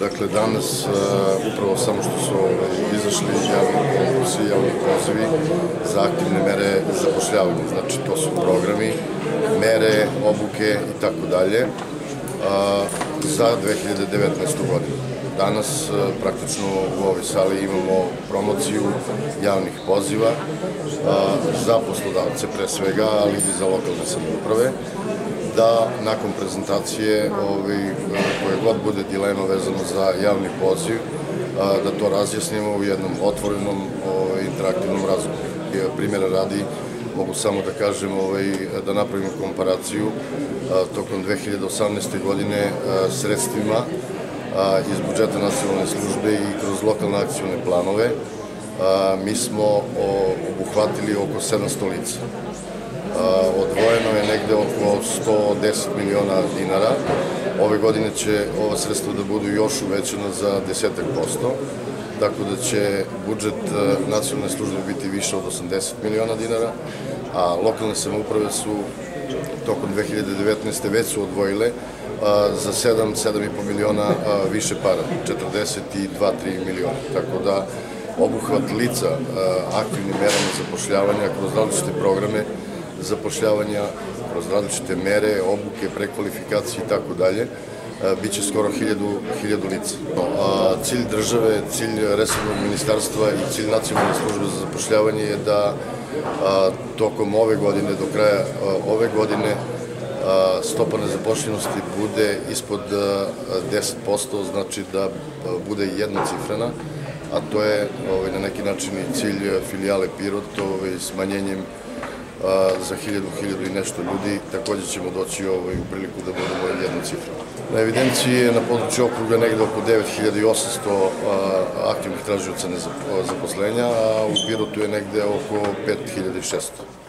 Dakle, danas, uh, upravo samo što su ovaj, izašli javni konkursi, javni pozivi za aktivne mere zapošljavanja. Znači, to su programi, mere, obuke i tako dalje za 2019. godinu. Danas uh, praktično u ovoj sali imamo promociju javnih poziva za poslodavce pre svega, ali i za lokalne samouprave da nakon prezentacije ovaj, koje god bude dilema vezano za javni poziv, da to razjasnimo u jednom otvorenom ovaj, interaktivnom razgovoru. Primjera radi, mogu samo da kažem ovaj, da napravimo komparaciju tokom 2018. godine sredstvima iz budžeta nacionalne službe i kroz lokalne akcijone planove mi smo obuhvatili oko 700 lica odvojeno je negde oko 110 miliona dinara. Ove godine će ova sredstva da budu još uvećena za desetak posto, tako da će budžet nacionalne službe biti više od 80 miliona dinara, a lokalne samouprave su tokom 2019. već su odvojile za 7, 7,5 miliona više para, 42-3 miliona. Tako da obuhvat lica aktivnim merama zapošljavanja kroz različite programe zapošljavanja kroz različite mere, obuke, prekvalifikacije i tako dalje, biće skoro hiljadu, hiljadu lica. A, cilj države, cilj resornog ministarstva i cilj nacionalne službe za zapošljavanje je da a, tokom ove godine, do kraja ove godine, stopa nezapošljenosti bude ispod 10%, znači da bude jednocifrena, a to je ovaj, na neki način i cilj filijale Pirot, ovaj, smanjenjem za hiljadu, hiljadu i nešto ljudi, takođe ćemo doći ovaj, u priliku da budemo jednu cifru. Na evidenciji je na području okruga negde oko 9800 aktivnih tražioca zaposlenja, a u Birotu je negde oko 5600.